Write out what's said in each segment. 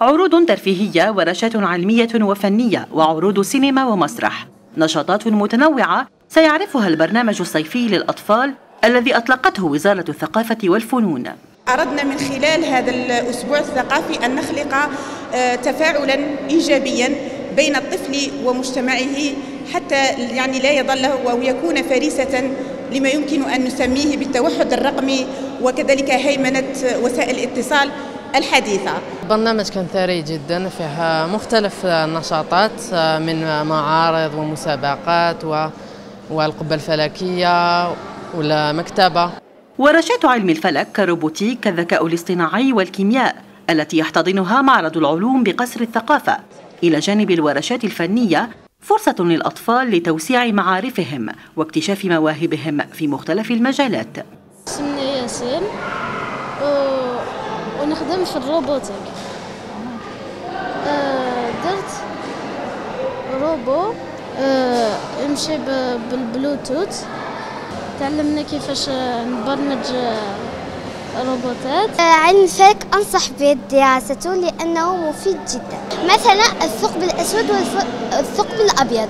عروض ترفيهية ورشات علمية وفنية وعروض سينما ومسرح. نشاطات متنوعة سيعرفها البرنامج الصيفي للأطفال الذي أطلقته وزارة الثقافة والفنون. أردنا من خلال هذا الأسبوع الثقافي أن نخلق آه، تفاعلا إيجابيا بين الطفل ومجتمعه حتى يعني لا يظل أو يكون فريسة لما يمكن أن نسميه بالتوحد الرقمي وكذلك هيمنة وسائل الاتصال الحديثة. برنامج كان ثري جدا فيه مختلف النشاطات من معارض ومسابقات والقبة الفلكية والمكتبة ورشات علم الفلك كالروبوتيك كالذكاء الاصطناعي والكيمياء التي يحتضنها معرض العلوم بقصر الثقافة. إلى جانب الورشات الفنية فرصة للأطفال لتوسيع معارفهم واكتشاف مواهبهم في مختلف المجالات. اسمي ياسين. ونخدم في الروبوتيك أه درت روبو أه يمشي بالبلوتوث. تعلمنا كيفاش نبرمج روبوتات. علم الفلك أنصح بدراسته لأنه مفيد جدا. مثلا الثقب الأسود والثقب الأبيض.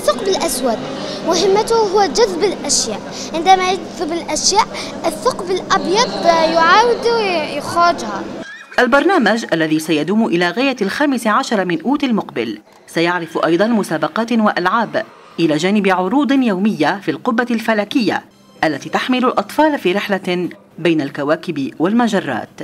الثقب الأسود مهمته هو جذب الأشياء. عندما يجذب الأشياء الثقب الأبيض يعاود إخراجها. البرنامج الذي سيدوم إلى غاية الخامس عشر من أوت المقبل. سيعرف أيضا مسابقات وألعاب إلى جانب عروض يومية في القبة الفلكية التي تحمل الأطفال في رحلة بين الكواكب والمجرات.